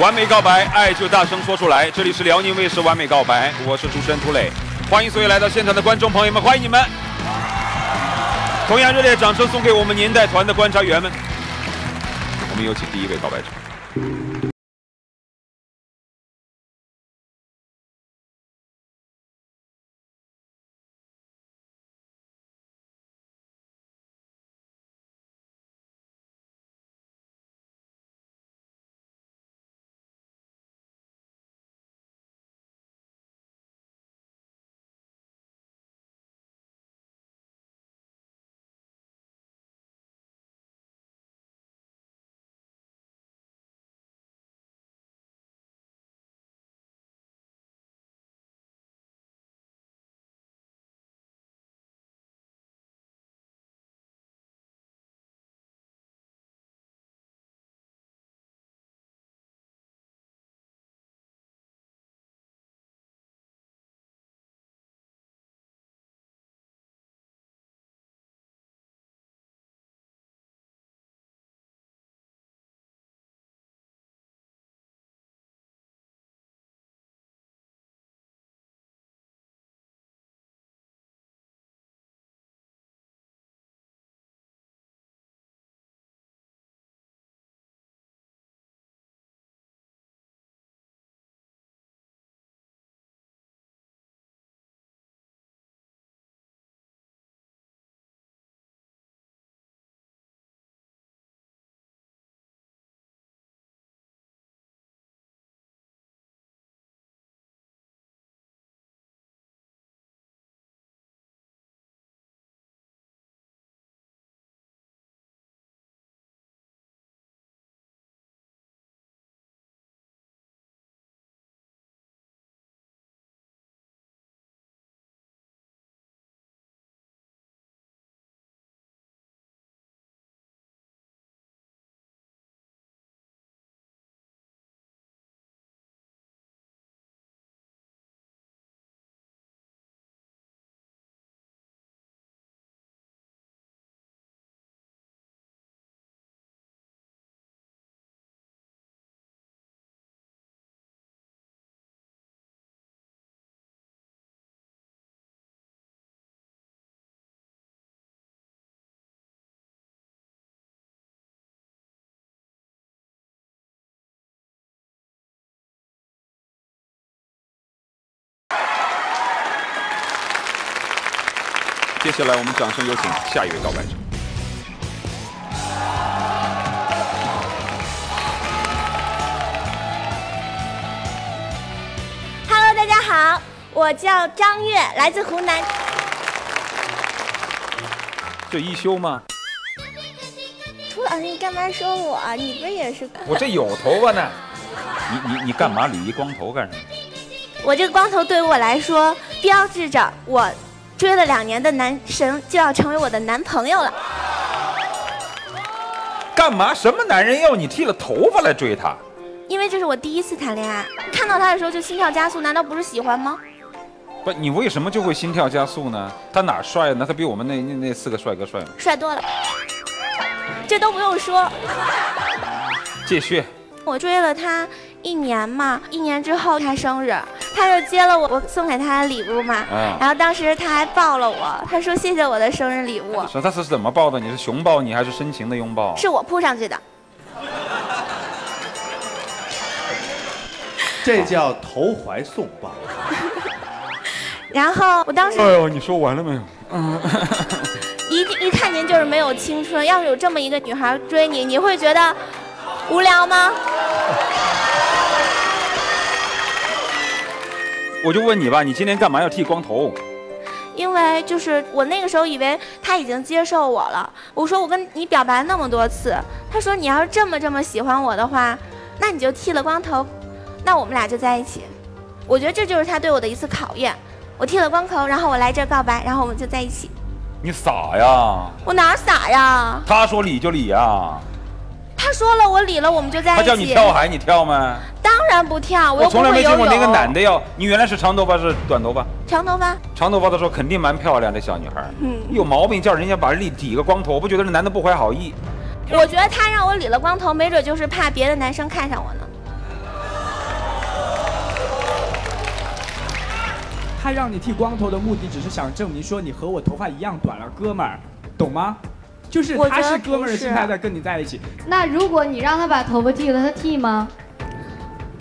完美告白，爱就大声说出来。这里是辽宁卫视完美告白，我是主持人涂磊，欢迎所有来到现场的观众朋友们，欢迎你们！同样热烈掌声送给我们年代团的观察员们。我们有请第一位告白者。接下来，我们掌声有请下一位告白者。Hello，大家好，我叫张悦，来自湖南。这一休吗？涂老师，你干嘛说我？你不也是？我这有头发呢。你你你干嘛理一光头干什么？我这个光头对于我来说，标志着我。追了两年的男神就要成为我的男朋友了，干嘛？什么男人要你剃了头发来追他？因为这是我第一次谈恋爱，看到他的时候就心跳加速，难道不是喜欢吗？不，你为什么就会心跳加速呢？他哪帅呢？他比我们那那那四个帅哥帅吗？帅多了，这都不用说。继续。我追了他一年嘛，一年之后他生日。他就接了我我送给他的礼物嘛，然后当时他还抱了我，他说谢谢我的生日礼物。说他是怎么抱的？你是熊抱你还是深情的拥抱？是我扑上去的。这叫投怀送抱。然后我当时，哎呦，你说完了没有？嗯。一一看您就是没有青春。要是有这么一个女孩追你，你会觉得无聊吗？我就问你吧，你今天干嘛要剃光头？因为就是我那个时候以为他已经接受我了。我说我跟你表白那么多次，他说你要是这么这么喜欢我的话，那你就剃了光头，那我们俩就在一起。我觉得这就是他对我的一次考验。我剃了光头，然后我来这告白，然后我们就在一起。你傻呀？我哪傻呀？他说理就理呀。他说了我理了我们就在一起。他叫你跳海你跳吗？当然不跳我从来没听过那个男的要你原来是长头发是短头发？长头发。长头发的时候肯定蛮漂亮的小女孩嗯。有毛病叫人家把人立抵个光头我不觉得这男的不怀好意？我觉得他让我理了光头没准就是怕别的男生看上我呢。他让你剃光头的目的只是想证明说你和我头发一样短了哥们儿懂吗？就是他是哥们儿的心态在跟你在一起。那如果你让他把头发剃了，他剃吗？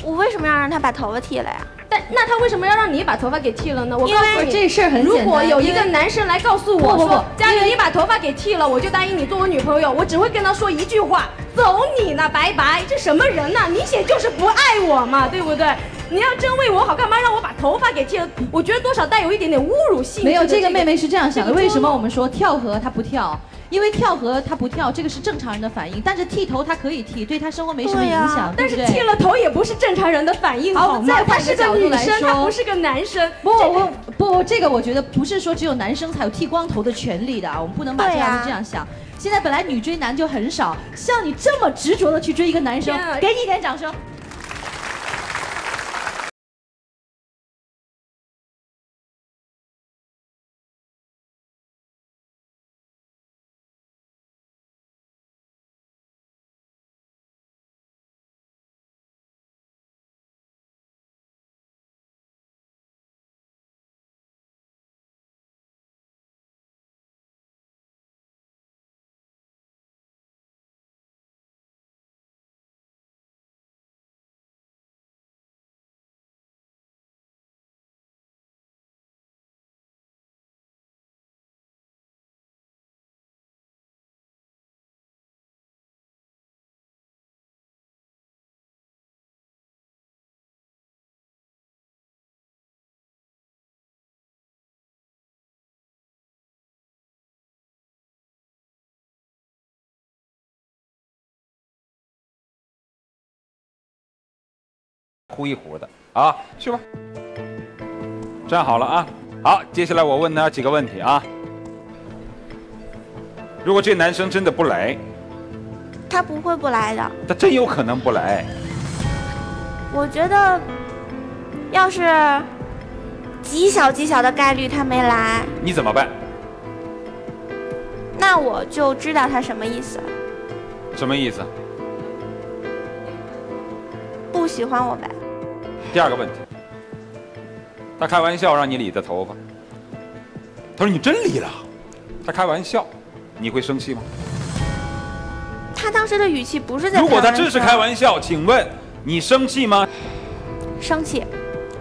我为什么要让他把头发剃了呀？但那他为什么要让你把头发给剃了呢？我告诉你，这事儿很简单如果有一个男生来告诉我说，佳因为宇你把头发给剃了，我就答应你做我女朋友，我只会跟他说一句话：走你呢，拜拜！这什么人呐、明显就是不爱我嘛，对不对？你要真为我好，干嘛让我把头发给剃了？我觉得多少带有一点点侮辱性。没有，这个妹妹是这样想的。为什么我们说跳河她不跳？因为跳河他不跳，这个是正常人的反应。但是剃头他可以剃，对他生活没什么影响，但对不对？是剃了头也不是正常人的反应，好好吗？再换他是个女生，他不是个男生。不，我不，这个我觉得不是说只有男生才有剃光头的权利的啊，我们不能把这样子这样想。现在本来女追男就很少，像你这么执着的去追一个男生给你一点掌声。糊一糊的啊，去吧。站好了啊，好，接下来我问他几个问题啊。如果这男生真的不来，他不会不来的。他真有可能不来。我觉得，要是极小极小的概率他没来，你怎么办？那我就知道他什么意思了，什么意思？不喜欢我呗。第二个问题，他开玩笑让你理的头发，他说你真理了，他开玩笑，你会生气吗？他当时的语气不是在如果他开真是开玩笑，请问你生气吗？生气，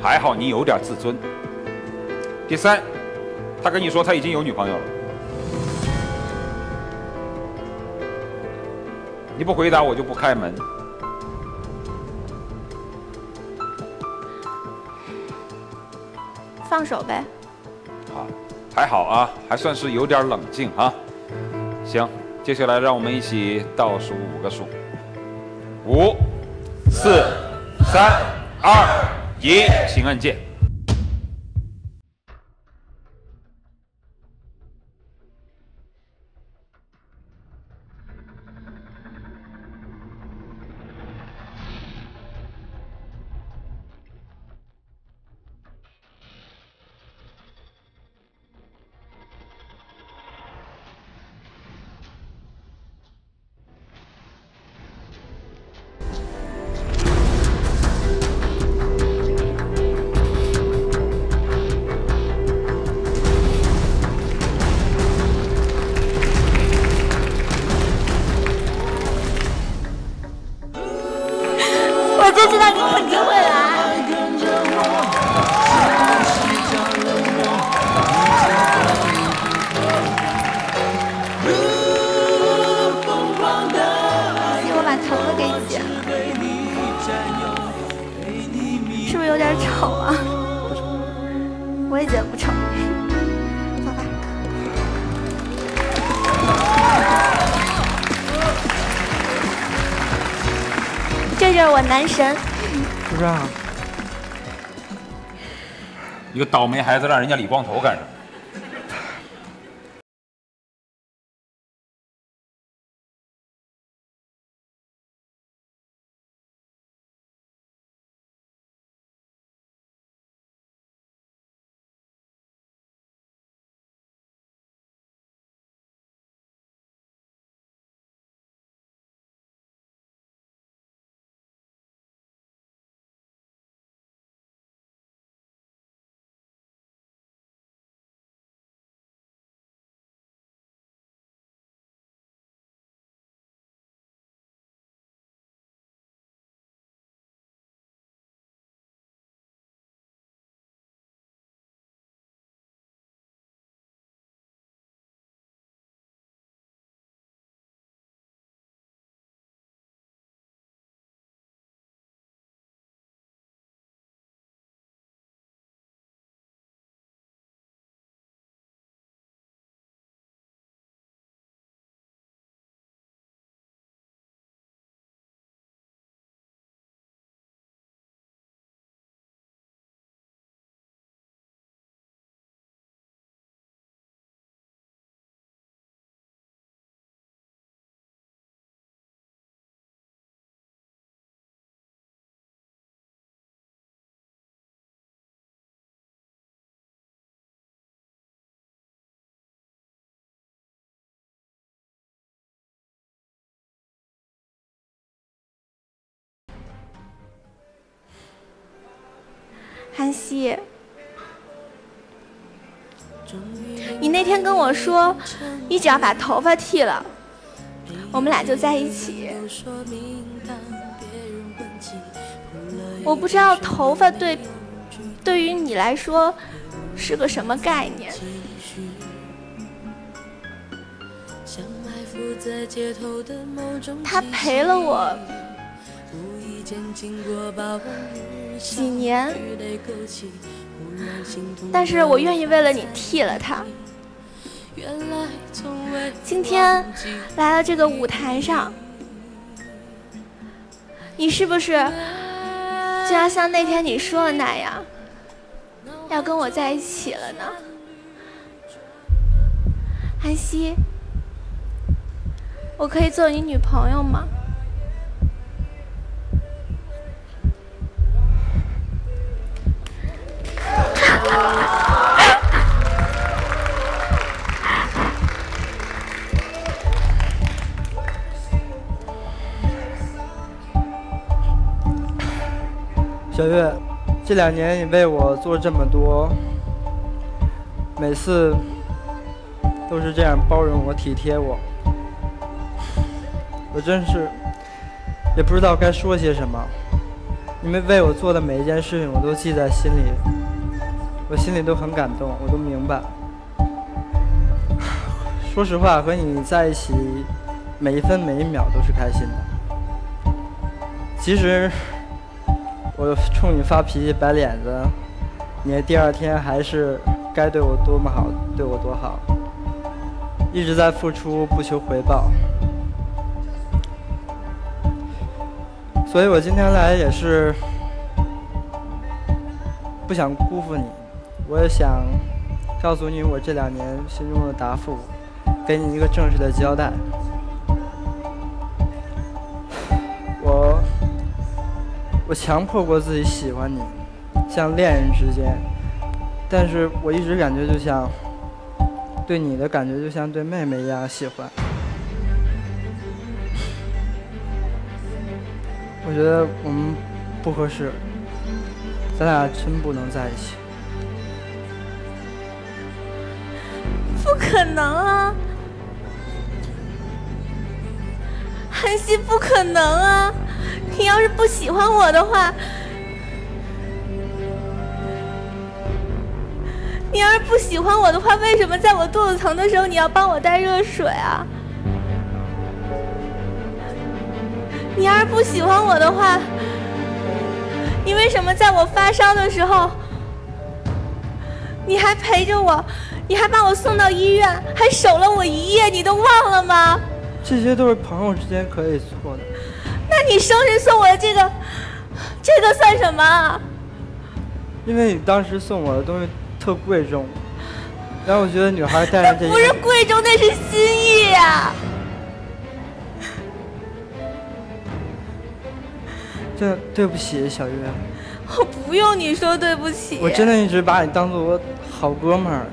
还好你有点自尊。第三，他跟你说他已经有女朋友了，你不回答我就不开门。放手呗。好，还好啊，还算是有点冷静啊。行，接下来让我们一起倒数五个数：五、四、三、二、一，请按键。倒霉孩子让人家理光头干什么？韩熙，你那天跟我说，你只要把头发剃了，我们俩就在一起。我不知道头发对对于你来说是个什么概念。他陪了我几年，但是我愿意为了你替了他。今天来到这个舞台上，你是不是就要像那天你说的那样，要跟我在一起了呢？安溪，我可以做你女朋友吗？小月，这两年你为我做这么多，每次都是这样包容我、体贴我，我真是也不知道该说些什么。你们为我做的每一件事情，我都记在心里，我心里都很感动，我都明白。说实话，和你在一起，每一分每一秒都是开心的。其实。我冲你发脾气、摆脸子，你第二天还是该对我多么好，对我多好，一直在付出，不求回报。所以我今天来也是不想辜负你，我也想告诉你我这两年心中的答复，给你一个正式的交代。我我强迫过自己喜欢你，像恋人之间，但是我一直感觉就像对你的感觉就像对妹妹一样喜欢。我觉得我们不合适，咱俩真不能在一起。不可能啊，韩熙，不可能啊！你要是不喜欢我的话，你要是不喜欢我的话，为什么在我肚子疼的时候你要帮我带热水啊？你要是不喜欢我的话，你为什么在我发烧的时候，你还陪着我，你还把我送到医院，还守了我一夜，你都忘了吗？这些都是朋友之间可以做的。那你生日送我的这个，这个算什么？因为你当时送我的东西特贵重，然后我觉得女孩带上这不是贵重，那是心意呀。这对不起，小月。我不用你说对不起。我真的一直把你当做我好哥们儿，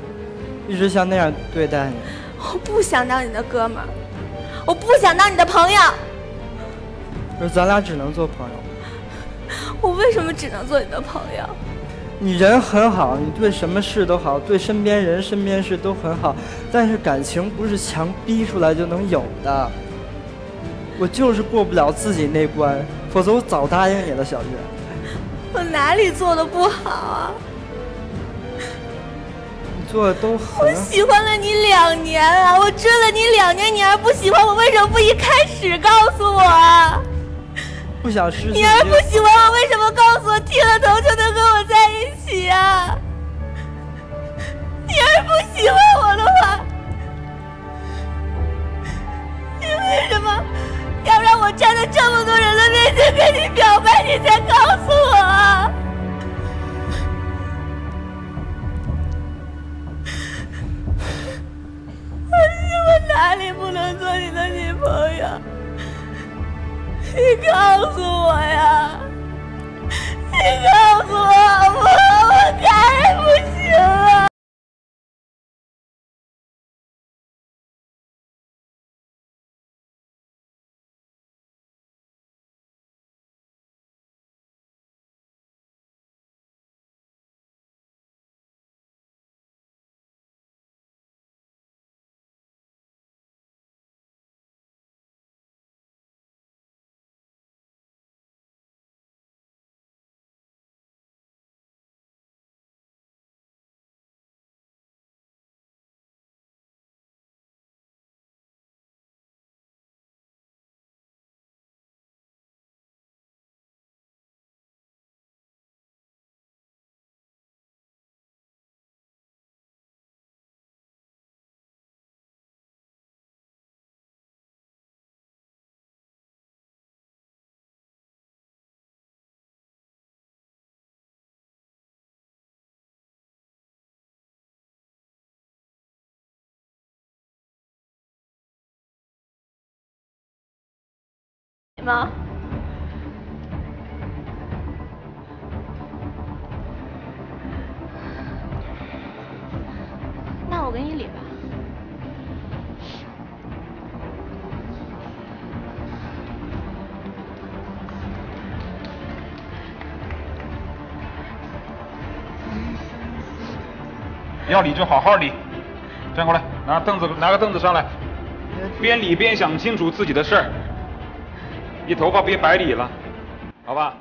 一直像那样对待你。我不想当你的哥们儿，我不想当你的朋友。说咱俩只能做朋友。我为什么只能做你的朋友？你人很好，你对什么事都好，对身边人、身边事都很好。但是感情不是强逼出来就能有的。我就是过不了自己那关，否则我早答应你了，小月。我哪里做的不好啊？你做的都很。我喜欢了你两年啊！我追了你两年，你还不喜欢我，为什么不一开始告诉我啊？不想失去你。要是不喜欢我，为什么告诉我剃了头就能跟我在一起啊？你要是不喜欢我的话，你为什么要让我站在这么多人的面前跟你表白，你才告诉我啊？我哪里不能做你的女朋友？你告诉我呀！你告诉我好不好？吗？那我给你理吧。要理就好好理，站过来，拿凳子拿个凳子上来，边理边想清楚自己的事儿，你头发别白理了，好吧？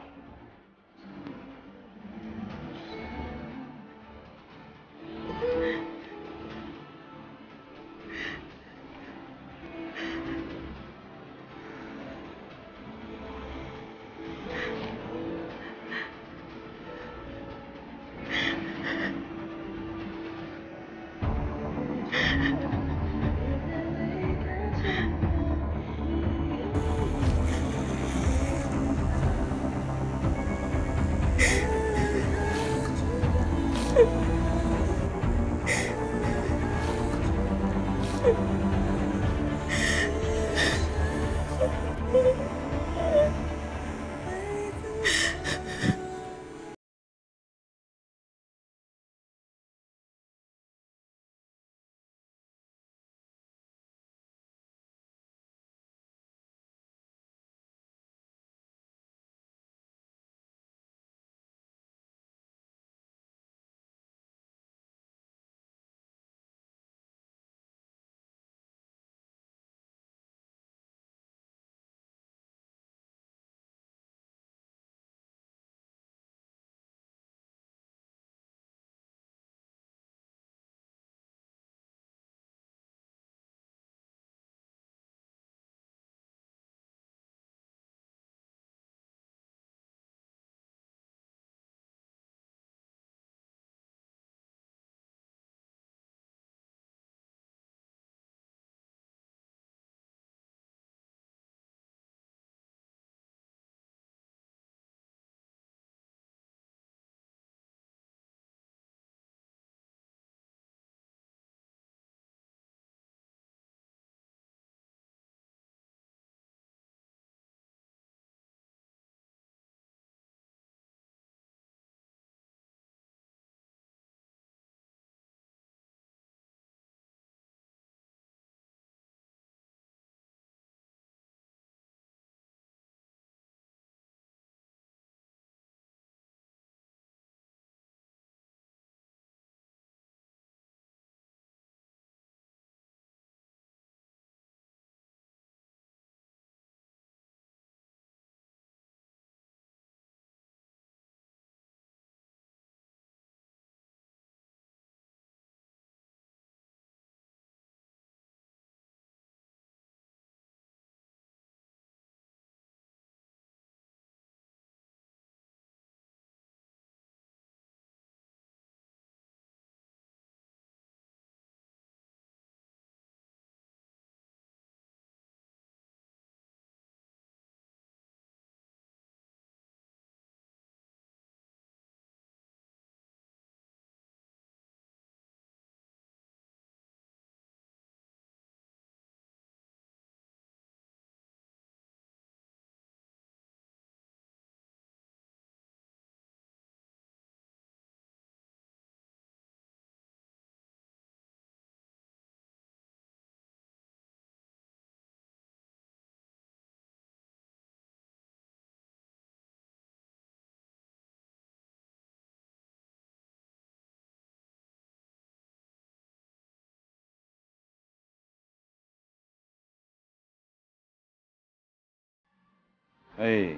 哎，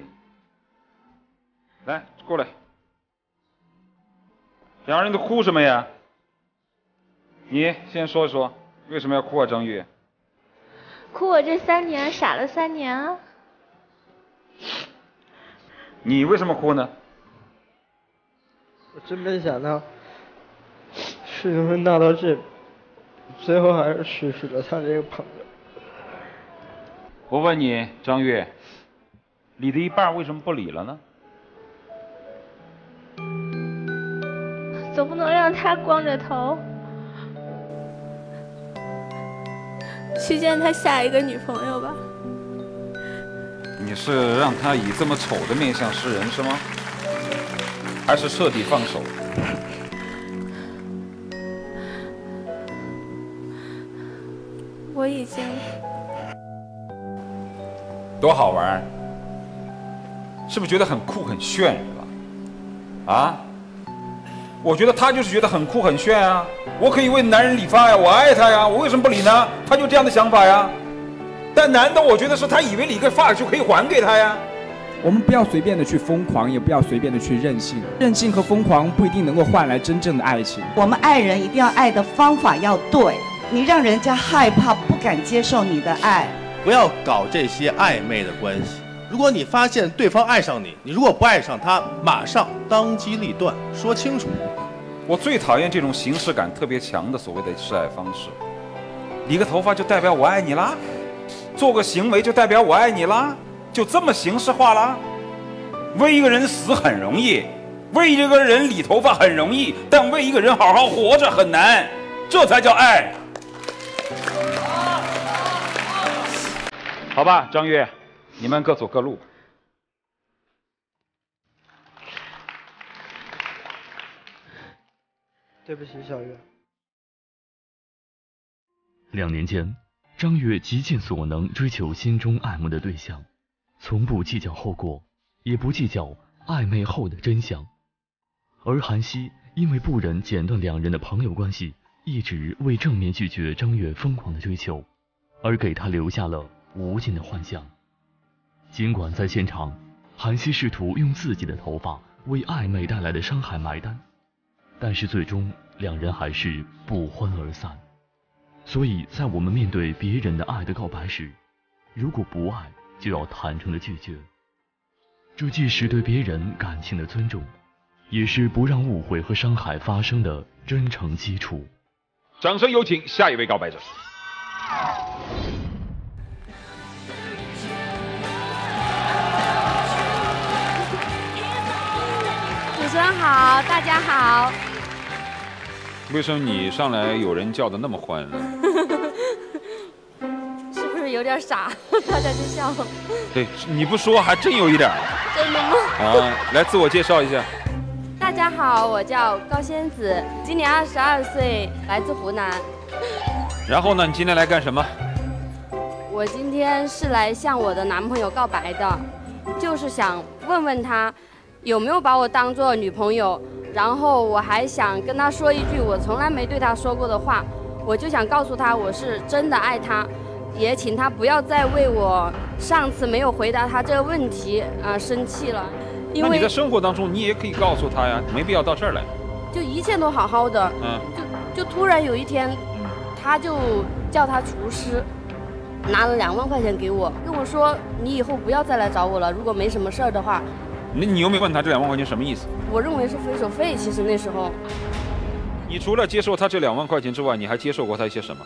来过来，两人都哭什么呀？你先说一说，为什么要哭啊，张玉？哭我这三年傻了三年啊！你为什么哭呢？我真没想到，事情会闹到这，最后还是失去了他这个朋友。我问你，张玉，理的一半为什么不理了呢？总不能让他光着头去见他下一个女朋友吧？你你是让他以这么丑的面相示人是吗？还是彻底放手？我已经多好玩，是不是觉得很酷很炫是吧？啊？我觉得他就是觉得很酷很炫啊！我可以为男人理发呀，我爱他呀，我为什么不理呢？他就这样的想法呀。但男的，我觉得是他以为理个发就可以还给他呀。我们不要随便的去疯狂，也不要随便的去任性。任性和疯狂不一定能够换来真正的爱情。我们爱人一定要爱的方法要对，你让人家害怕，不敢接受你的爱。不要搞这些暧昧的关系。如果你发现对方爱上你，你如果不爱上他，马上当机立断，说清楚。我最讨厌这种形式感特别强的所谓的示爱方式。理个头发就代表我爱你啦？做个行为就代表我爱你啦？就这么形式化啦？为一个人死很容易，为一个人理头发很容易，但为一个人好好活着很难，这才叫爱。好吧，张悦，你们各走各路。对不起，小月。两年间，张悦极尽所能追求心中爱慕的对象，从不计较后果，也不计较暧昧后的真相。而韩熙因为不忍剪断两人的朋友关系，一直未正面拒绝张悦疯狂的追求，而给他留下了无尽的幻想。尽管在现场，韩熙试图用自己的头发为暧昧带来的伤害买单。但是最终两人还是不欢而散。所以在我们面对别人的爱的告白时，如果不爱，就要坦诚的拒绝。这既是对别人感情的尊重，也是不让误会和伤害发生的真诚基础。掌声有请下一位告白者。主持人好，大家好。为什么你上来有人叫的那么欢呢？是不是有点傻？大家就笑。对，你不说还真有一点。真的吗？啊，来自我介绍一下。大家好，我叫高仙子，今年二十二岁，来自湖南。然后呢，你今天来干什么？我今天是来向我的男朋友告白的，就是想问问他有没有把我当做女朋友。然后我还想跟他说一句我从来没对他说过的话，我就想告诉他我是真的爱他，也请他不要再为我上次没有回答他这个问题啊生气了。因为那你在生活当中你也可以告诉他呀，没必要到这儿来。就一切都好好的，嗯，就就突然有一天，他就叫他厨师，拿了两万块钱给我，跟我说你以后不要再来找我了，如果没什么事儿的话。那你又没有问他这两万块钱什么意思？我认为是分手费。其实那时候，你除了接受他这两万块钱之外，你还接受过他一些什么？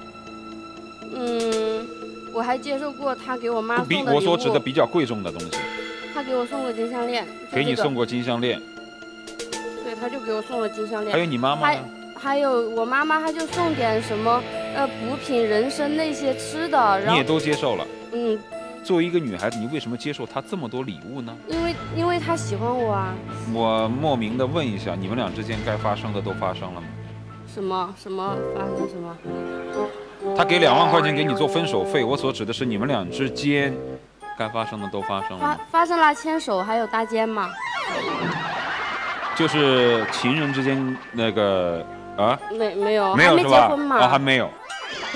嗯，我还接受过他给我妈送比的我所指的比较贵重的东西。他给我送过金项链，就给你送过金项链，对，他就给我送了金项链。还有你妈妈还？还有我妈妈，她就送点什么呃补品、人参那些吃的，然后你也都接受了。嗯，作为一个女孩子，你为什么接受他这么多礼物呢？因为因为他喜欢我啊，我莫名的问一下，你们俩之间该发生的都发生了吗？什么什么发生什么？他给两万块钱给你做分手费，我所指的是你们俩之间该发生的都发生了发吗？发生了牵手还有搭肩嘛？就是情人之间那个啊，没没有，没有是吧？啊，还没有。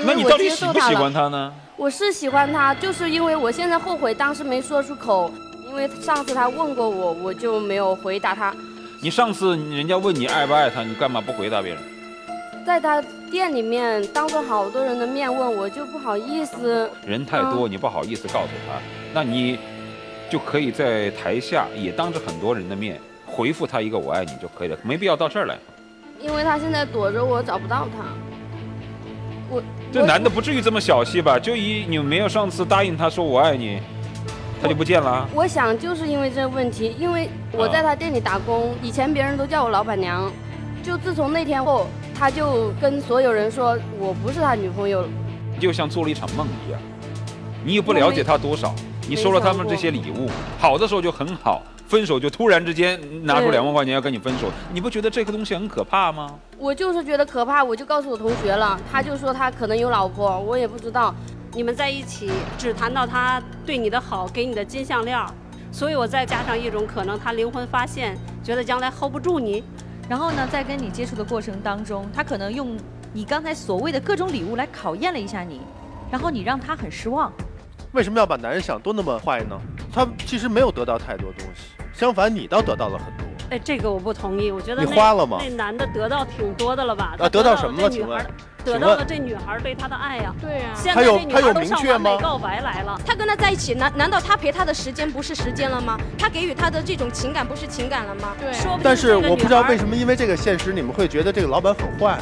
那你到底喜不喜欢了他呢？我是喜欢他，就是因为我现在后悔当时没说出口，因为上次他问过我，我就没有回答他。你上次人家问你爱不爱他，你干嘛不回答别人？在他店里面当着好多人的面问我，就不好意思。人太多，嗯你不好意思告诉他，那你就可以在台下也当着很多人的面回复他一个“我爱你”就可以了，没必要到这儿来。因为他现在躲着我，找不到他。我这男的不至于这么小气吧？就以你没有上次答应他说“我爱你”，他就不见了。我想就是因为这个问题，因为我在他店里打工，以前别人都叫我老板娘，就自从那天后，他就跟所有人说我不是他女朋友了。就像做了一场梦一样，你也不了解他多少，你收了他们这些礼物，好的时候就很好，分手就突然之间拿出两万块钱要跟你分手，你不觉得这个东西很可怕吗？我就是觉得可怕，我就告诉我同学了，他就说他可能有老婆，我也不知道。你们在一起只谈到他对你的好，给你的金项链，所以我再加上一种可能，他灵魂发现，觉得将来 hold 不住你，然后呢，在跟你接触的过程当中，他可能用你刚才所谓的各种礼物来考验了一下你，然后你让他很失望。为什么要把男人想都那么坏呢？他其实没有得到太多东西，相反你倒得到了很多。哎，这个我不同意，我觉得你花了吗那男的得到挺多的了吧？他啊得到什么了请问得到了这女孩对他的爱呀。对啊现在他有这女孩都他有明确上完美吗告白来了。他跟他在一起，难难道他陪他的时间不是时间了吗？他给予他的这种情感不是情感了吗？对，说不定但是我不知道为什么，因为这个现实，你们会觉得这个老板很坏。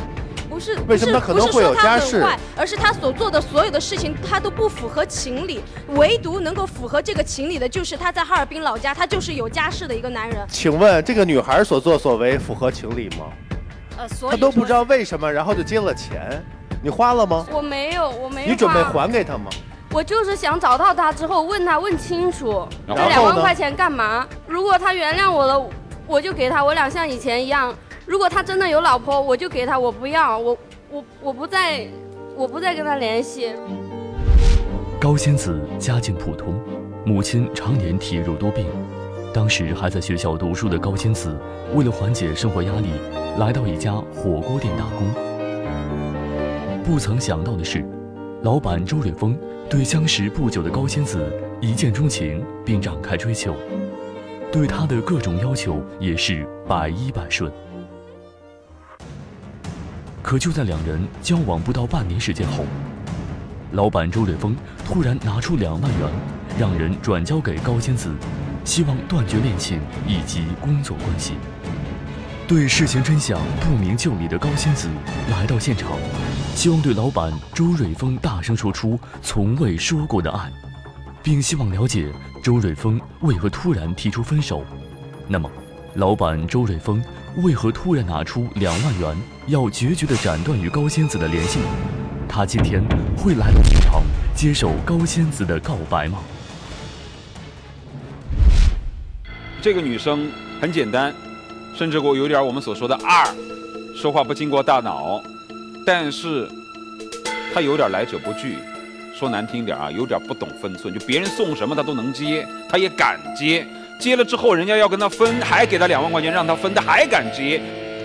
不是为什么他可能会有家室不是说他很坏，而是他所做的所有的事情，他都不符合情理。唯独能够符合这个情理的，就是他在哈尔滨老家，他就是有家世的一个男人。请问这个女孩所作所为符合情理吗？呃，所以他都不知道为什么，然后就接了钱，你花了吗？我没有，我没有。你准备？还给他吗？我就是想找到他之后问他问清楚，这两万块钱干嘛？如果他原谅我了，我就给他，我俩像以前一样。如果他真的有老婆，我就给他，我不要，我我我不再我不再跟他联系。高仙子家境普通，母亲常年体弱多病。当时还在学校读书的高仙子，为了缓解生活压力，来到一家火锅店打工。不曾想到的是，老板周瑞峰对相识不久的高仙子一见钟情，并展开追求，对她的各种要求也是百依百顺。可就在两人交往不到半年时间后，老板周瑞峰突然拿出两万元，让人转交给高仙子，希望断绝恋情以及工作关系。对事情真相不明就里的高仙子来到现场，希望对老板周瑞峰大声说出从未说过的爱，并希望了解周瑞峰为何突然提出分手。那么，老板周瑞峰为何突然拿出两万元，要决绝地斩断与高仙子的联系？他今天会来到现场接受高仙子的告白吗？这个女生很简单，甚至过有点我们所说的二，说话不经过大脑，但是她有点来者不拒，说难听点啊，有点不懂分寸，就别人送什么她都能接，她也敢接，接了之后人家要跟她分，还给她两万块钱让她分，她还敢接，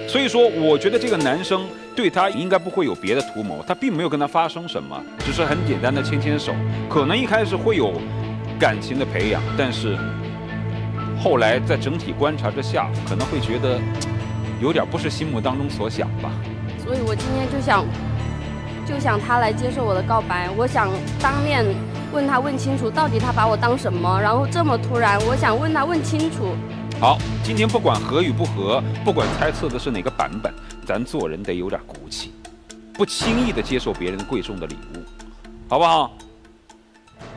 所以说我觉得这个男生对她应该不会有别的图谋，他并没有跟她发生什么，只是很简单的牵牵手，可能一开始会有感情的培养，但是。后来在整体观察之下，可能会觉得有点不是心目当中所想吧。所以我今天就想，就想他来接受我的告白，我想当面问他问清楚，到底他把我当什么？然后这么突然，我想问他问清楚。好，今天不管合与不合，不管猜测的是哪个版本，咱做人得有点骨气，不轻易的接受别人贵重的礼物，好不好？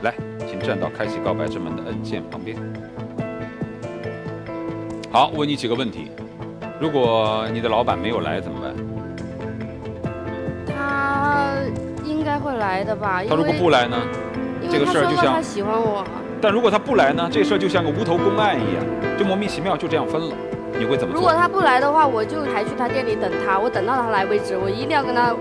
来，请站到开启告白之门的按键旁边。好，问你几个问题。如果你的老板没有来怎么办？他应该会来的吧？他如果不来呢？这个事儿就像他喜欢我。但如果他不来呢？这事儿就像个无头公案一样，就莫名其妙就这样分了。你会怎么做？如果他不来的话，我就还去他店里等他，我等到他来为止，我一定要跟他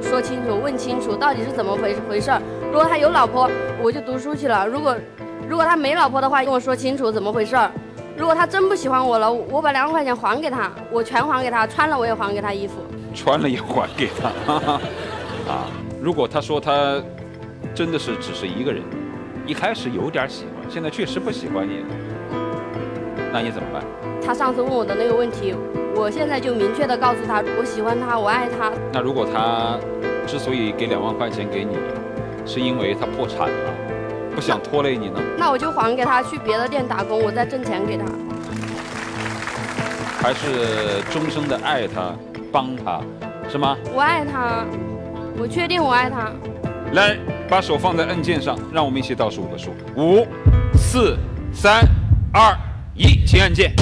说清楚、问清楚到底是怎么回回事儿。如果他有老婆，我就读书去了；如果如果他没老婆的话，跟我说清楚怎么回事儿。如果他真不喜欢我了，我把两万块钱还给他，我全还给他，穿了我也还给他衣服。穿了也还给他。啊，如果他说他真的是只是一个人，一开始有点喜欢，现在确实不喜欢你了，那你怎么办？他上次问我的那个问题，我现在就明确的告诉他，我喜欢他，我爱他。那如果他之所以给两万块钱给你，是因为他破产了，不想拖累你呢？那我就还给他，去别的店打工，我再挣钱给他。还是终生的爱他，帮他，是吗？我爱他，我确定我爱他。来，把手放在按键上，让我们一起倒数五个数：五、四、三、二、一，请按键。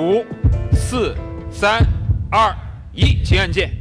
五、四、三、二、一，请按键。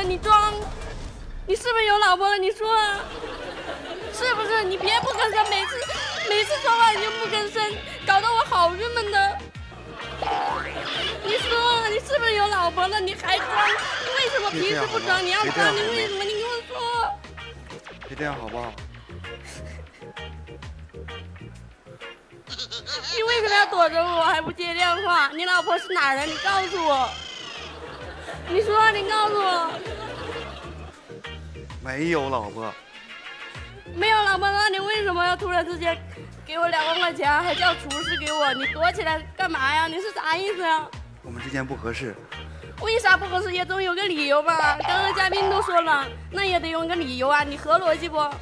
了？你装？你是不是有老婆了？你说啊，是不是？你别不吭声，每次每次说话你就不吭声，搞得我好郁闷的。你说你是不是有老婆了？你还装？你为什么平时不装？你要装，你为什么？你跟我说。别这样好不好？你为什么要躲着我还不接电话？你老婆是哪人？你告诉我。你说，你告诉我。没有老婆。没有老婆，那你为什么要突然之间给我两万块钱，还叫厨师给我？你躲起来干嘛呀？你是啥意思呀？我们之间不合适。为啥不合适？也总有个理由吧。刚刚嘉宾都说了，那也得有个理由啊，你合逻辑不？我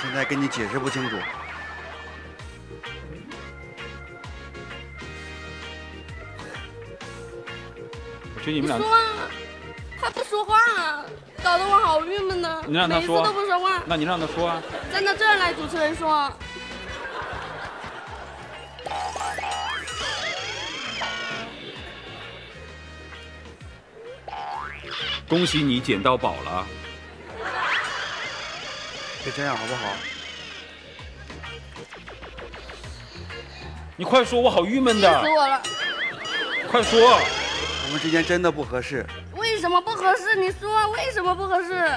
现在跟你解释不清楚。觉得你们俩说啊，他不说话啊，搞得我好郁闷呢。你让他说每次都不说话。那你让他说啊。站到这儿来，主持人说。恭喜你捡到宝了！别这样好不好？你快说，我好郁闷的。气死我了！快说，我们之间真的不合适。为什么不合适？你说为什么不合适？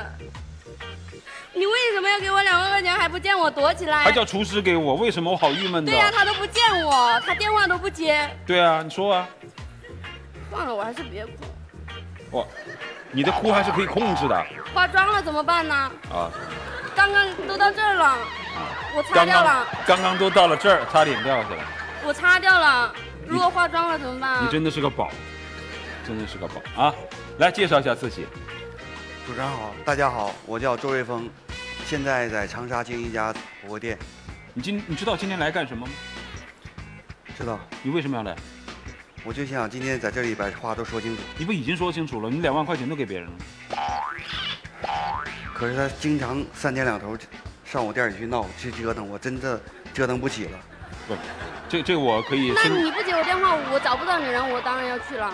你为什么要给我两万块钱还不见我躲起来？还叫厨师给我，为什么我好郁闷的？对呀、他都不见我，他电话都不接。对啊，你说啊。算了，我还是别哭。哇，你的哭还是可以控制的化妆了怎么办呢？啊。刚刚都到这儿了，我擦掉了刚，刚刚都到了这儿，差点掉下来。我擦掉了。如果化妆了怎么办？你真的是个宝，真的是个宝啊！来介绍一下自己。主持人好，大家好，我叫周瑞峰，现在在长沙经营一家火锅店。你今你知道今天来干什么吗？知道。你为什么要来？我就想今天在这里把话都说清楚。你不已经说清楚了？你两万块钱都给别人了。可是他经常三天两头上我店里去闹去折腾，我真的折腾不起了。不，这这我可以。那你不接我电话，我找不到你人，我当然要去了。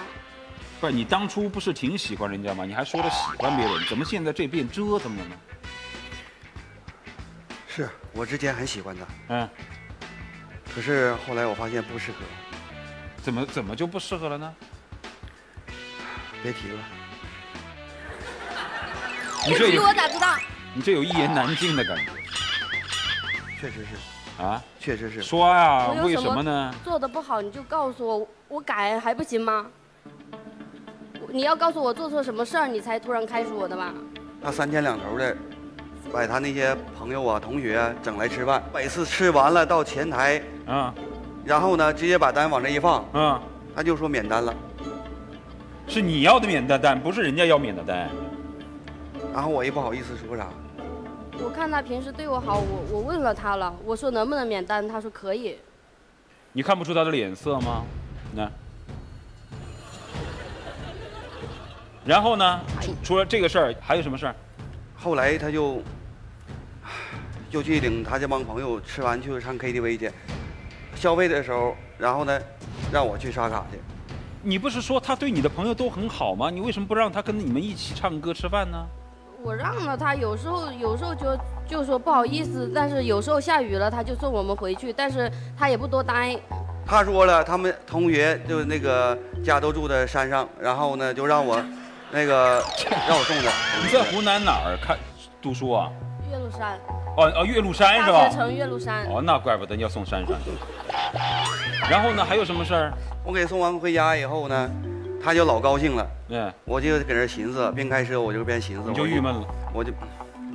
不是你当初不是挺喜欢人家吗？你还说了喜欢别人，怎么现在这变折腾了呢？是我之前很喜欢他，嗯，可是后来我发现不适合。怎么怎么就不适合了呢？别提了。你这有我咋知道？你这有一言难尽的感觉。确实是。啊，确实是。说呀、我有为什么呢？做的不好你就告诉我，我改还不行吗？你要告诉我做错什么事儿，你才突然开除我的吧？他三天两头的把他那些朋友啊、同学啊整来吃饭，每次吃完了到前台，啊，然后呢直接把单往这一放，啊，他就说免单了，是你要的免单单，不是人家要免的单。然后我也不好意思说啥，我看他平时对我好，我我问了他了，我说能不能免单，他说可以。你看不出他的脸色吗？那。然后呢？除除了这个事儿，还有什么事儿？后来他就就去领他这帮朋友吃完去唱 KTV 去，消费的时候，然后呢让我去刷卡去。你不是说他对你的朋友都很好吗？你为什么不让他跟你们一起唱歌吃饭呢？我让了他，有时候有时候就就说不好意思，但是有时候下雨了，他就送我们回去，但是他也不多待。他说了，他们同学就那个家都住在山上，然后呢就让我那个 让我送他。你在湖南哪儿看读书啊？岳麓山，哦哦，岳麓山是吧？大学城岳麓山。哦，那怪不得你要送山上去。然后呢，还有什么事儿？我给送完回家以后呢，他就老高兴了。嗯，我就搁那寻思，边开车我就边寻思，你就郁闷了，我就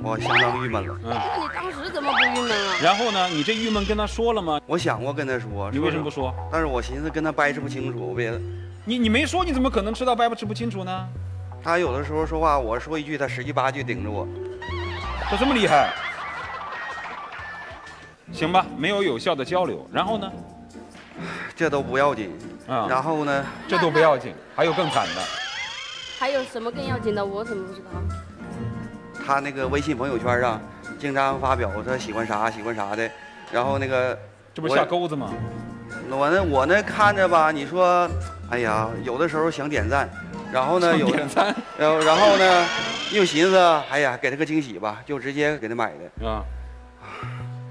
我相当郁闷了。嗯。那你当时怎么不郁闷啊？然后呢，你这郁闷跟他说了吗？我想过跟他说，你为什么不说？但是我寻思跟他掰扯不清楚，我别的。你你没说，你怎么可能知道掰不扯不清楚呢？他有的时候说话，我说一句，他十句八句顶着我。他这么厉害？行吧，没有有效的交流，然后呢？这都不要紧啊。然后呢？这都不要紧，还有更惨的。还有什么更要紧的？我怎么不知道？他那个微信朋友圈上经常发表他喜欢啥喜欢啥的，然后那个这不是下钩子吗？我呢我呢看着吧，你说，哎呀，有的时候想点赞，然后呢有点赞，然后然后呢又寻思，哎呀给他个惊喜吧，就直接给他买的啊。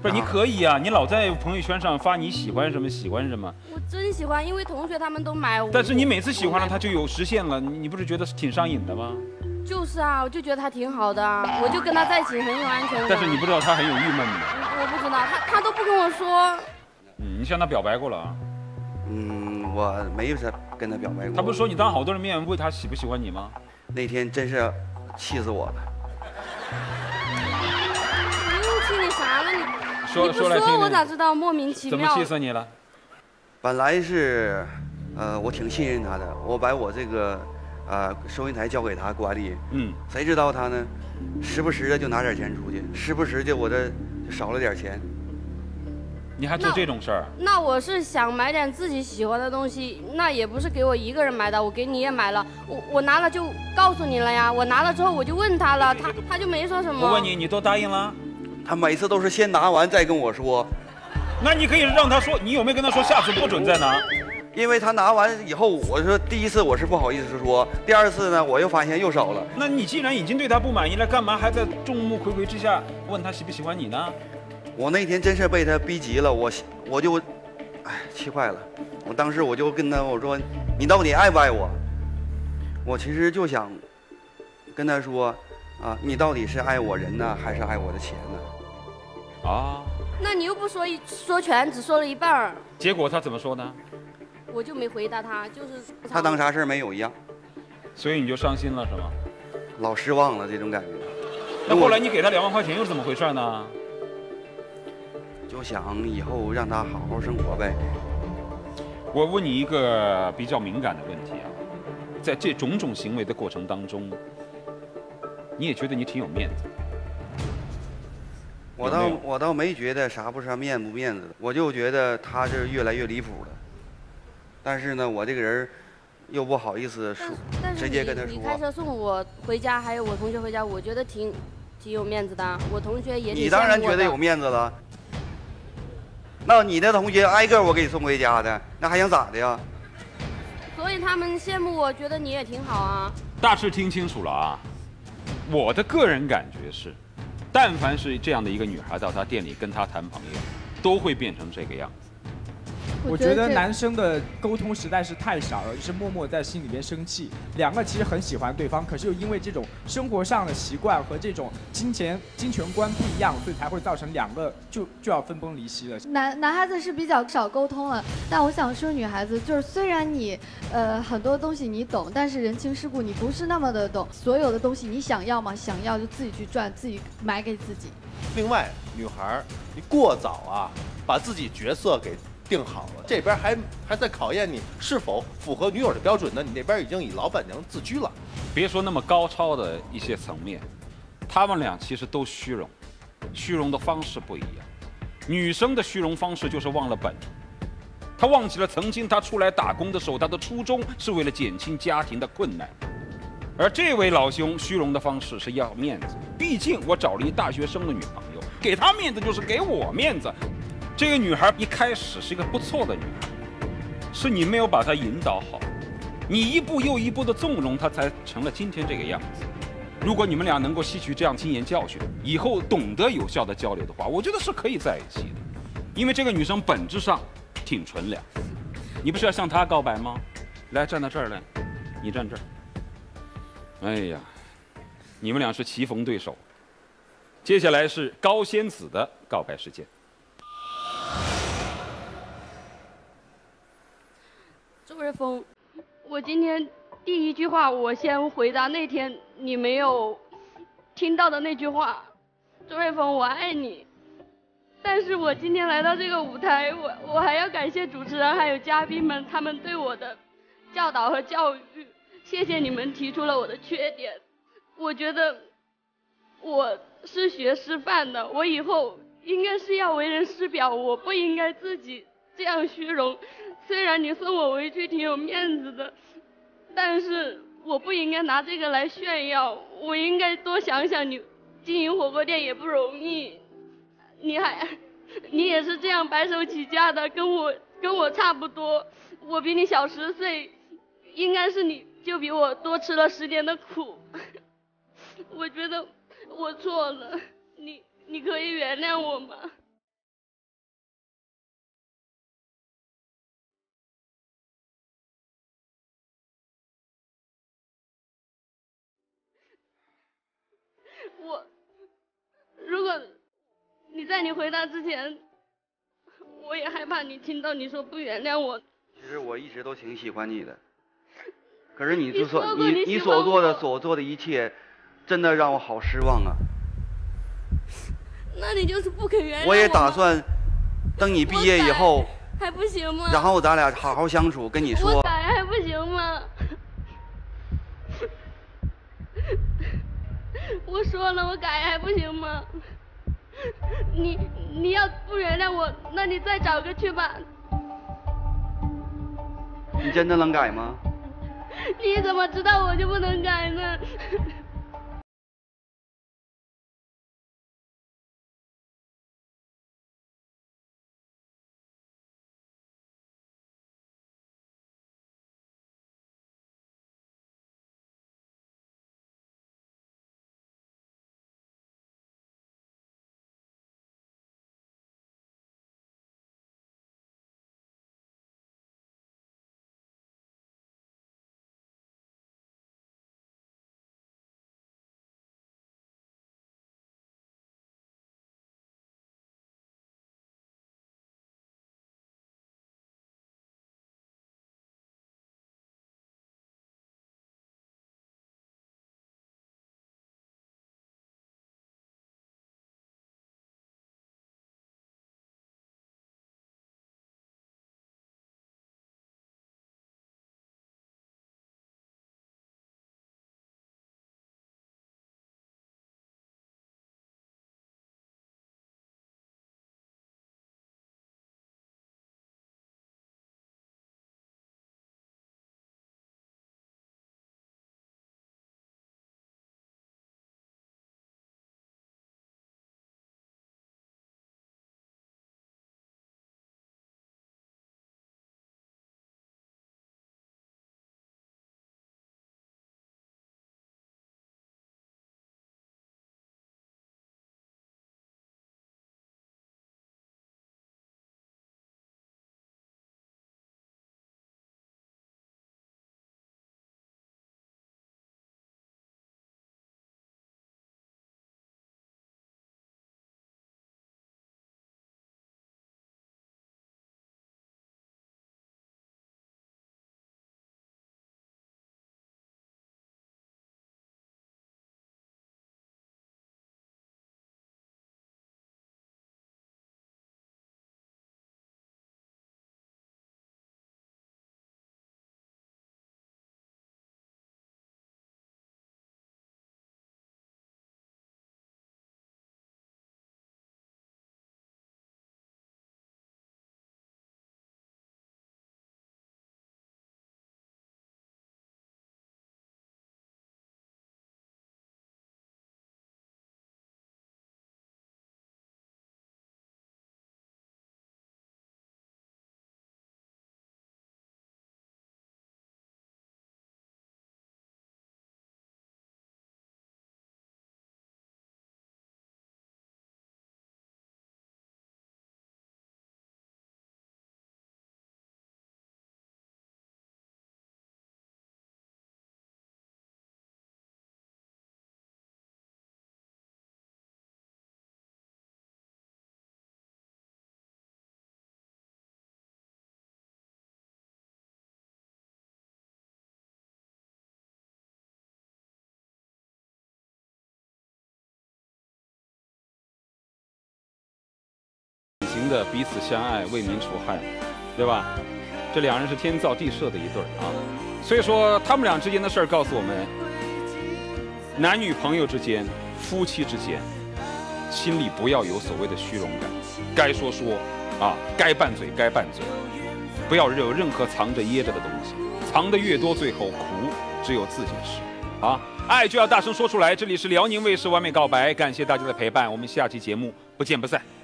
不是你可以啊，你老在朋友圈上发你喜欢什么喜欢什么。我真喜欢，因为同学他们都买。但是你每次喜欢了，他就有实现了，你你不是觉得挺上瘾的吗？就是啊，我就觉得他挺好的，我就跟他在一起很有安全感。但是你不知道他很有郁闷的。我不知道，他他都不跟我说。嗯，你向他表白过了啊？嗯，我没有跟他表白过。他不是说你当好多人面问他喜不喜欢你吗？那天真是气死我了。气你啥了，你不说我咋知道？莫名其妙。怎么气死你了？本来是，呃，我挺信任他的，我把我这个。啊，收银台交给他管理。嗯，谁知道他呢？时不时的就拿点钱出去，时不时就我这就少了点钱。你还做这种事儿？那我是想买点自己喜欢的东西，那也不是给我一个人买的，我给你也买了。我我拿了就告诉你了呀。我拿了之后我就问他了，他他就没说什么。我问你，你都答应了？他每次都是先拿完再跟我说。那你可以让他说，你有没有跟他说下次不准再拿？因为他拿完以后，我说第一次我是不好意思说，第二次呢，我又发现又少了。那你既然已经对他不满意了，干嘛还在众目睽睽之下问他喜不喜欢你呢？我那天真是被他逼急了，我我就，哎，气坏了。我当时我就跟他我说，你到底爱不爱我？我其实就想跟他说，啊，你到底是爱我人呢，还是爱我的钱呢？啊？那你又不说一说全，只说了一半儿。结果他怎么说呢？我就没回答他，就是他当啥事儿没有一样，所以你就伤心了是吗？老失望了这种感觉。那后来你给他两万块钱又是怎么回事呢？就想以后让他好好生活呗。我问你一个比较敏感的问题啊，在这种种行为的过程当中，你也觉得你挺有面子？我倒我倒没觉得啥不啥面不面子的，我就觉得他这越来越离谱了。但是呢，我这个人又不好意思说，直接跟他说。你开车送我回家，还有我同学回家，我觉得挺挺有面子的。我同学也你当然觉得有面子了。那你的同学挨个我给你送回家的，那还想咋的呀？所以他们羡慕我，觉得你也挺好啊。大致听清楚了啊！我的个人感觉是，但凡是这样的一个女孩到他店里跟他谈朋友，都会变成这个样子。我觉得男生的沟通实在是太少了，就是默默在心里边生气。两个其实很喜欢对方，可是又因为这种生活上的习惯和这种金钱金钱观不一样，所以才会造成两个就就要分崩离析了。男男孩子是比较少沟通了，但我想说女孩子就是虽然你呃很多东西你懂，但是人情世故你不是那么的懂。所有的东西你想要吗？想要就自己去赚，自己买给自己。另外，女孩你过早啊，把自己角色给。定好了，这边还还在考验你是否符合女友的标准呢。你那边已经以老板娘自居了。别说那么高超的一些层面，他们俩其实都虚荣，虚荣的方式不一样。女生的虚荣方式就是忘了本，她忘记了曾经她出来打工的时候，她的初衷是为了减轻家庭的困难。而这位老兄虚荣的方式是要面子，毕竟我找了一大学生的女朋友，给他面子就是给我面子。这个女孩一开始是一个不错的女孩，是你没有把她引导好，你一步又一步的纵容她，才成了今天这个样子。如果你们俩能够吸取这样经验教训，以后懂得有效的交流的话，我觉得是可以在一起的。因为这个女生本质上挺纯良，你不是要向她告白吗？来，站到这儿来，你站这儿。哎呀，你们俩是棋逢对手。接下来是高仙子的告白时间。瑞峰，我今天第一句话，我先回答那天你没有听到的那句话。周瑞峰，我爱你。但是我今天来到这个舞台，我我还要感谢主持人还有嘉宾们，他们对我的教导和教育。谢谢你们提出了我的缺点，我觉得我是学师范的，我以后应该是要为人师表，我不应该自己这样虚荣。虽然你送我回去挺有面子的，但是我不应该拿这个来炫耀，我应该多想想你经营火锅店也不容易，你还你也是这样白手起家的，跟我跟我差不多，我比你小十岁，应该是你。就比我多吃了十年的苦，我觉得我错了，你你可以原谅我吗？我，如果你在你回答之前，我也害怕你听到你说不原谅我。其实我一直都挺喜欢你的。可是你所你你所做的所做的一切，真的让我好失望啊！那你就是不肯原谅我。我也打算等你毕业以后，还不行吗？然后咱俩好好相处，跟你说。我改还不行吗？我说了，我改还不行吗？你你要不原谅我，那你再找个去吧。你真的能改吗？你怎么知道我就不能改呢？的彼此相爱，为民除害，对吧？这两人是天造地设的一对啊。所以说，他们俩之间的事儿告诉我们，男女朋友之间、夫妻之间，心里不要有所谓的虚荣感，该说说啊，该拌嘴该拌嘴，不要有任何藏着掖着的东西，藏的越多，最后苦只有自己吃啊。爱就要大声说出来。这里是辽宁卫视《完美告白》，感谢大家的陪伴，我们下期节目不见不散。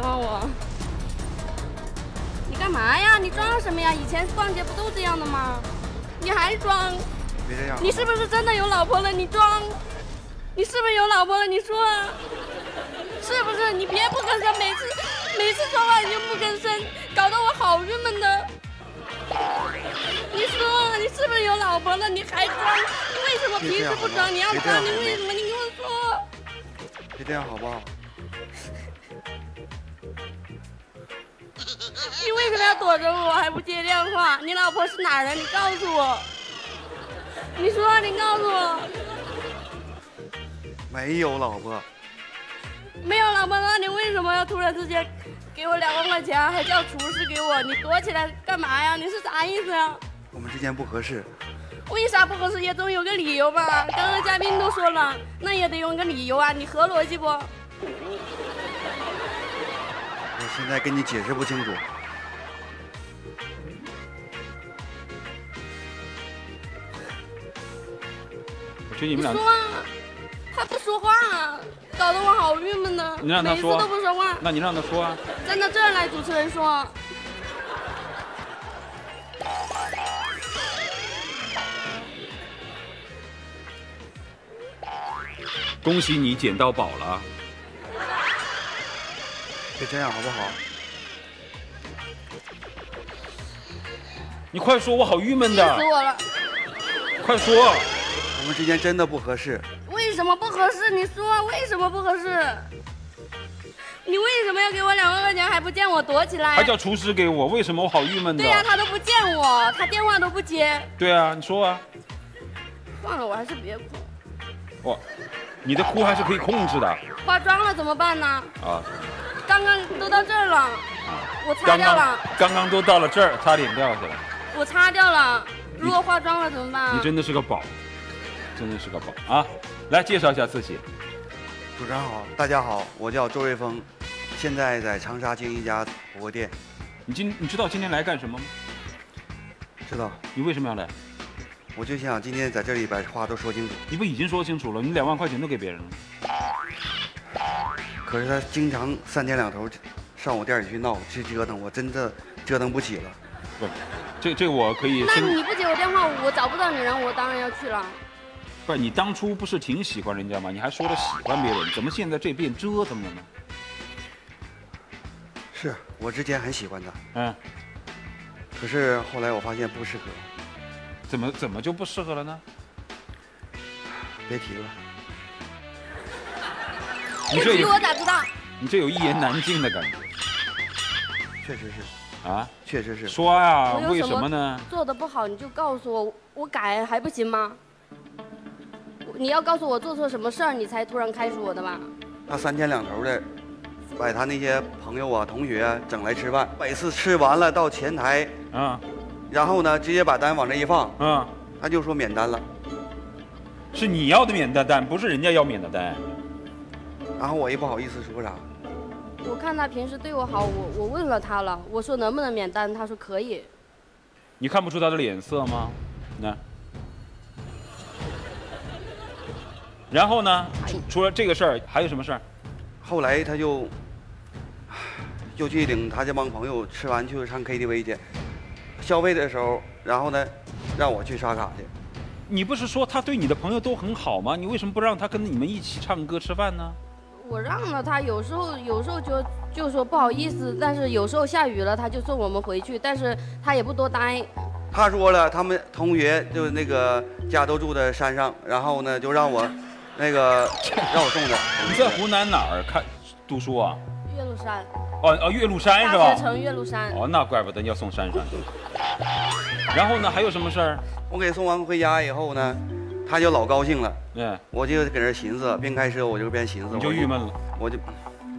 喜欢我？你干嘛呀？你装什么呀？以前逛街不都这样的吗？你还装？别这样。你是不是真的有老婆了？你装？你是不是有老婆了？你说啊，是不是？你别不吭声，每次每次说话你就不吭声，搞得我好郁闷的。你说，你是不是有老婆了？你还装？你为什么平时不装？你要装，你为什么？你跟我说。别这样好不好？你为什么要躲着我还不接电话？你老婆是哪人？你告诉我。你说，你告诉我。没有老婆。没有老婆，那你为什么要突然之间给我两万块钱，还叫厨师给我？你躲起来干嘛呀？你是啥意思呀？我们之间不合适。为啥不合适？也总有个理由吧？刚刚嘉宾都说了，那也得用个理由啊！你合逻辑不？我现在跟你解释不清楚。我觉得你们俩说啊，他不说话，啊搞得我好郁闷呢。你让他说，每次都不说话。那你让他说啊。站到这儿来，主持人说。恭喜你捡到宝了。别这样好不好？你快说，我好郁闷的。气死我了！快说，我们之间真的不合适。为什么不合适？你说为什么不合适？你为什么要给我两万块钱还不见我躲起来？还叫厨师给我，为什么我好郁闷的？对呀、他都不见我，他电话都不接。对啊，你说啊。算了，我还是别哭。哇，你的哭还是可以控制的。化妆了怎么办呢？啊。刚刚都到这儿了，我擦掉了刚。刚刚都到了这儿，差点掉下来。我擦掉了，如果化妆了怎么办？你真的是个宝，真的是个宝啊！来介绍一下自己。主持人好，大家好，我叫周瑞峰，现在在长沙经营一家火锅店。你今你知道今天来干什么吗？知道。你为什么要来？我就想今天在这里把话都说清楚。你不已经说清楚了？你两万块钱都给别人了。可是他经常三天两头上我店里去闹去折腾，我真的折腾不起了。不，这这我可以。那你不接我电话，我找不到你人，我当然要去了。不是你当初不是挺喜欢人家吗？你还说了喜欢别人，怎么现在这变折腾了呢？是我之前很喜欢他，嗯，可是后来我发现不适合。怎么怎么就不适合了呢？别提了。你这有我咋知道？你这有一言难尽的感觉。确实是。啊，确实是。说呀、为什么呢？做的不好你就告诉我，我改还不行吗？你要告诉我做错什么事儿，你才突然开除我的吧？他三天两头的把他那些朋友啊、同学啊整来吃饭，每次吃完了到前台，啊，然后呢直接把单往这一放，啊，他就说免单了。是你要的免单单，不是人家要免的单。然后我也不好意思说啥，我看他平时对我好，我我问了他了，我说能不能免单，他说可以。你看不出他的脸色吗？那。然后呢？除除了这个事儿，还有什么事儿？后来他就就去领他这帮朋友吃完去唱 KTV 去，消费的时候，然后呢让我去刷卡去。你不是说他对你的朋友都很好吗？你为什么不让他跟你们一起唱歌吃饭呢？我让了他，有时候有时候就就说不好意思，但是有时候下雨了，他就送我们回去，但是他也不多待。他说了，他们同学就那个家都住在山上，然后呢就让我 那个让我送的。你在湖南哪儿看读书啊？岳麓山。哦哦，岳麓山是吧？大学城岳麓山。哦，那怪不得你要送山上去。然后呢，还有什么事儿？我给送完回家以后呢，他就老高兴了。嗯。我就搁这寻思，边开车我就边寻思。你就郁闷了。我就，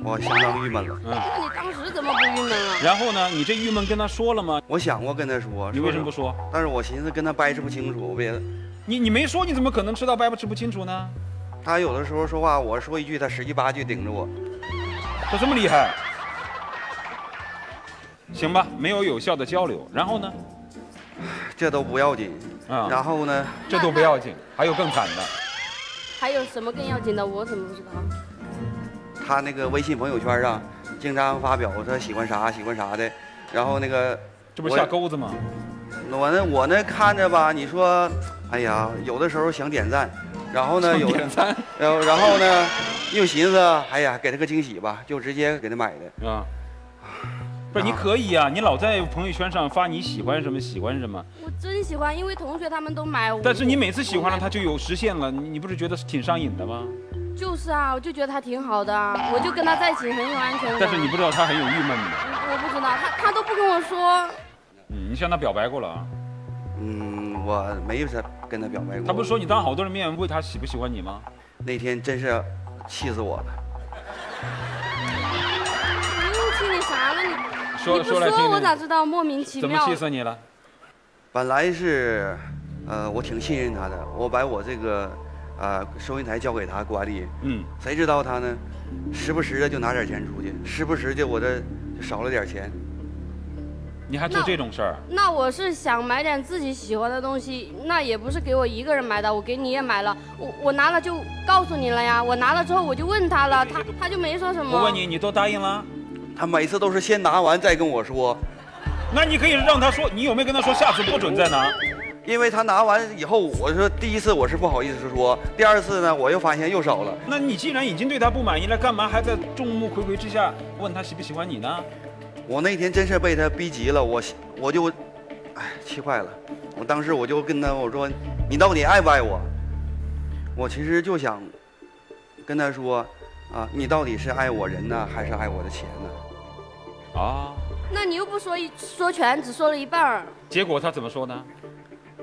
我相当郁闷了。嗯。那你当时怎么不郁闷啊？然后呢，你这郁闷跟他说了吗？我想过跟他说。你为什么不说？但是我寻思跟他掰扯不清楚，我别的。你你没说，你怎么可能知道掰不扯不清楚呢？他有的时候说话，我说一句，他十句八句顶着我。他这么厉害？行吧，没有有效的交流，然后呢？这都不要紧啊。然后呢？这都不要紧，还有更惨的。还有什么更要紧的？我怎么不知道？他那个微信朋友圈上经常发表他喜欢啥喜欢啥的，然后那个这不下钩子吗？我呢我呢看着吧，你说，哎呀，有的时候想点赞，然后呢有点赞，然后然后呢又寻思，哎呀给他个惊喜吧，就直接给他买的啊。不是你可以啊，你老在朋友圈上发你喜欢什么喜欢什么。我真喜欢，因为同学他们都买。但是你每次喜欢了，他就有实现了，你你不是觉得挺上瘾的吗？就是啊，我就觉得他挺好的，我就跟他在一起很有安全感。但是你不知道他很有郁闷的。我不知道，他他都不跟我说。嗯，你向他表白过了啊？嗯，我没有跟他表白过。他不是说你当好多人面问他喜不喜欢你吗？那天真是气死我了。了，你。说你不说我咋知道？莫名其妙。怎么气死你了？本来是，呃，我挺信任他的，我把我这个，呃，收银台交给他管理。嗯。谁知道他呢？时不时的就拿点钱出去，时不时的我这就少了点钱。你还做这种事儿？那我是想买点自己喜欢的东西，那也不是给我一个人买的，我给你也买了。我我拿了就告诉你了呀，我拿了之后我就问他了，他他就没说什么。我问你，你都答应了？他每次都是先拿完再跟我说，那你可以让他说，你有没有跟他说下次不准再拿？因为他拿完以后，我说第一次我是不好意思说，第二次呢我又发现又少了。那你既然已经对他不满意了，干嘛还在众目睽睽之下问他喜不喜欢你呢？我那天真是被他逼急了，我我就，哎，气坏了。我当时我就跟他我说，你到底爱不爱我？我其实就想跟他说，啊，你到底是爱我人呢，还是爱我的钱呢？啊！那你又不说一说全，只说了一半儿。结果他怎么说呢？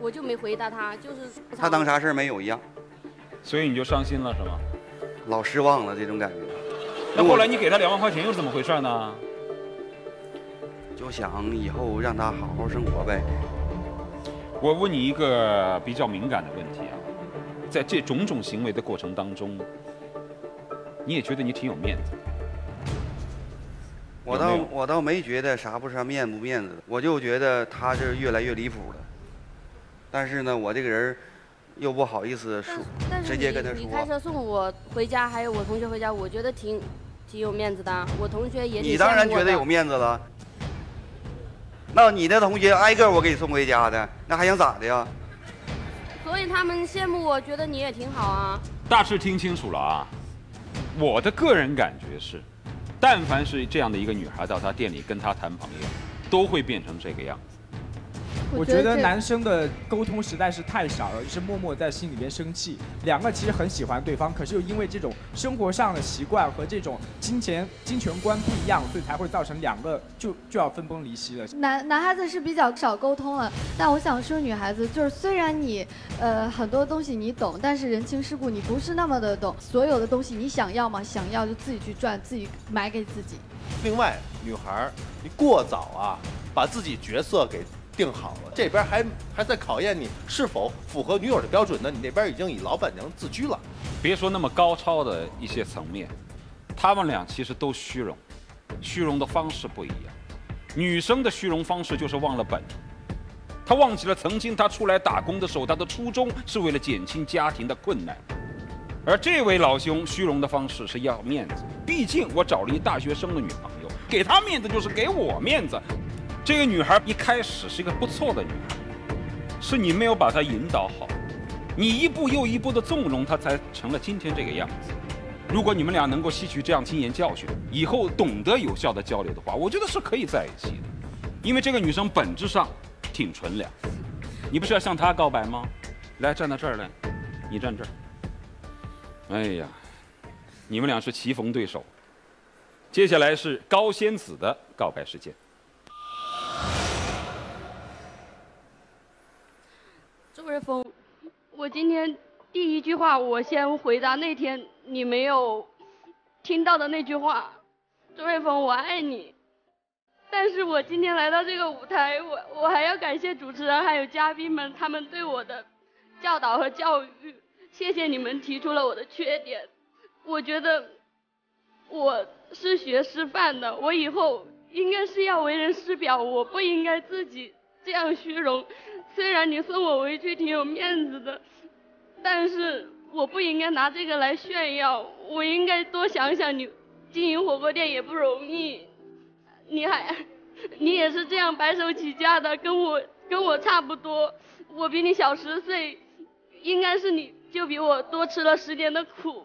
我就没回答他，就是他当啥事儿没有一样。所以你就伤心了是吗？老失望了这种感觉。那后来你给他两万块钱又是怎么回事呢？就想以后让他好好生活呗。我问你一个比较敏感的问题啊，在这种种行为的过程当中，你也觉得你挺有面子？我倒我倒没觉得啥不是面不面子的，我就觉得他是越来越离谱了。但是呢，我这个人又不好意思说，直接跟他说。你开车送我回家，还有我同学回家，我觉得挺挺有面子的。我同学也你当然觉得有面子了。那你的同学挨个我给你送回家的，那还想咋的呀？所以他们羡慕我，觉得你也挺好啊。大致听清楚了啊，我的个人感觉是。但凡是这样的一个女孩到他店里跟他谈朋友，都会变成这个样子。我觉得男生的沟通实在是太少了，就是默默在心里边生气。两个其实很喜欢对方，可是又因为这种生活上的习惯和这种金钱金钱观不一样，所以才会造成两个就就要分崩离析了。男男孩子是比较少沟通了，但我想说女孩子就是虽然你呃很多东西你懂，但是人情世故你不是那么的懂。所有的东西你想要吗？想要就自己去赚，自己买给自己。另外，女孩你过早啊，把自己角色给。定好了，这边还还在考验你是否符合女友的标准呢。你那边已经以老板娘自居了。别说那么高超的一些层面，他们俩其实都虚荣，虚荣的方式不一样。女生的虚荣方式就是忘了本，她忘记了曾经她出来打工的时候，她的初衷是为了减轻家庭的困难。而这位老兄虚荣的方式是要面子，毕竟我找了一大学生的女朋友，给他面子就是给我面子。这个女孩一开始是一个不错的女孩，是你没有把她引导好，你一步又一步的纵容她，才成了今天这个样子。如果你们俩能够吸取这样经验教训，以后懂得有效的交流的话，我觉得是可以在一起的。因为这个女生本质上挺纯良，你不是要向她告白吗？来，站到这儿来，你站这儿。哎呀，你们俩是棋逢对手。接下来是高仙子的告白时间。峰，我今天第一句话，我先回答那天你没有听到的那句话。周瑞峰，我爱你。但是我今天来到这个舞台，我我还要感谢主持人还有嘉宾们，他们对我的教导和教育。谢谢你们提出了我的缺点，我觉得我是学师范的，我以后应该是要为人师表，我不应该自己这样虚荣。虽然你送我回去挺有面子的，但是我不应该拿这个来炫耀，我应该多想想你经营火锅店也不容易。你还，你也是这样白手起家的，跟我跟我差不多，我比你小十岁，应该是你就比我多吃了十年的苦。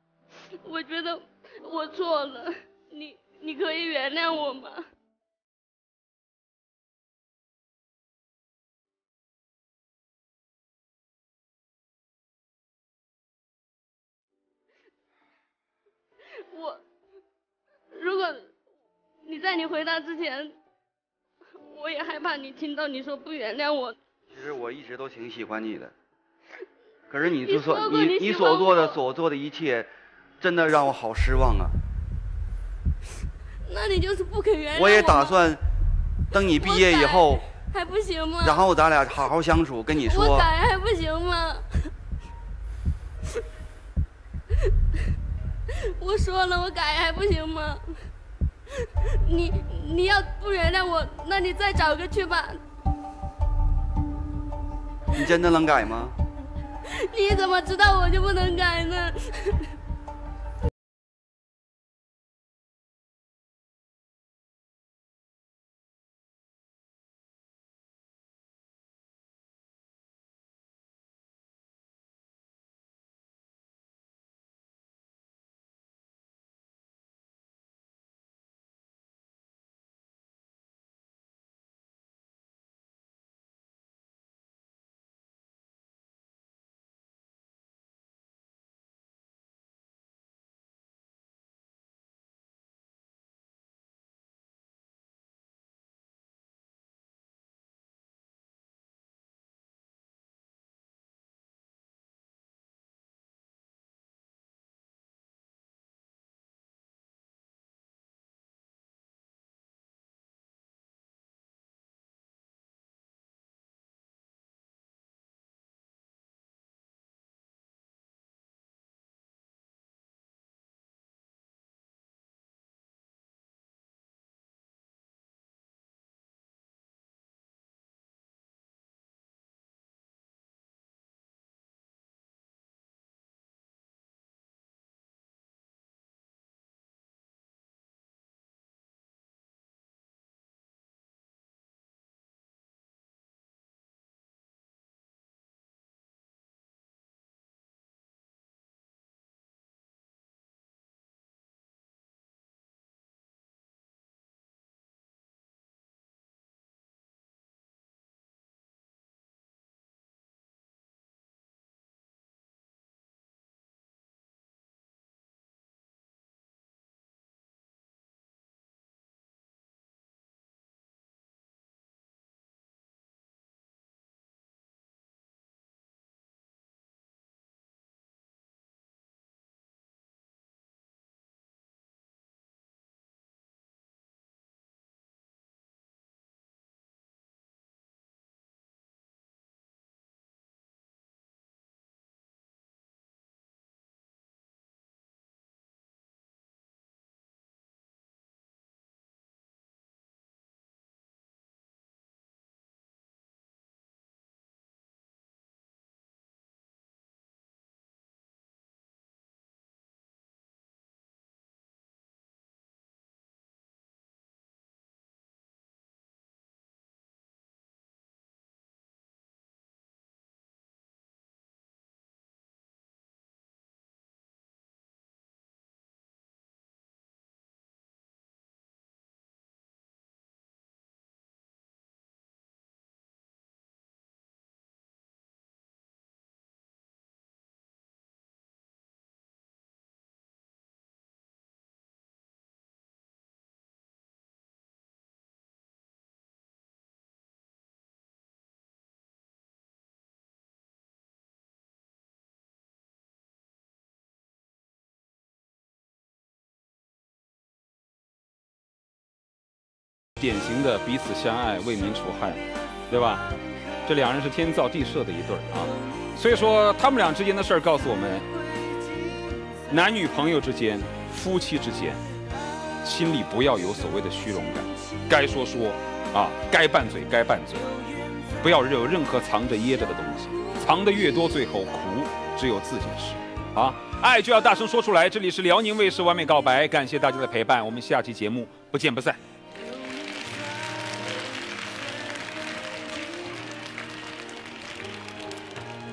我觉得我错了，你你可以原谅我吗？我如果。你在你回答之前，我也害怕你听到你说不原谅我。其实我一直都挺喜欢你的，可是你所你你所做的所做的一切，真的让我好失望啊。那你就是不肯原谅我。我也打算等你毕业以后，还不行吗？然后咱俩好好相处，跟你说。我改还不行吗？我说了，我改还不行吗？你你要不原谅我，那你再找个去吧。你真的能改吗？你怎么知道我就不能改呢？典型的彼此相爱、为民除害，对吧？这两人是天造地设的一对儿啊。所以说，他们俩之间的事儿告诉我们，男女朋友之间、夫妻之间，心里不要有所谓的虚荣感，该说说啊，该拌嘴该拌嘴，不要有任何藏着掖着的东西，藏的越多，最后苦只有自己吃啊。爱就要大声说出来。这里是辽宁卫视完美告白，感谢大家的陪伴，我们下期节目不见不散。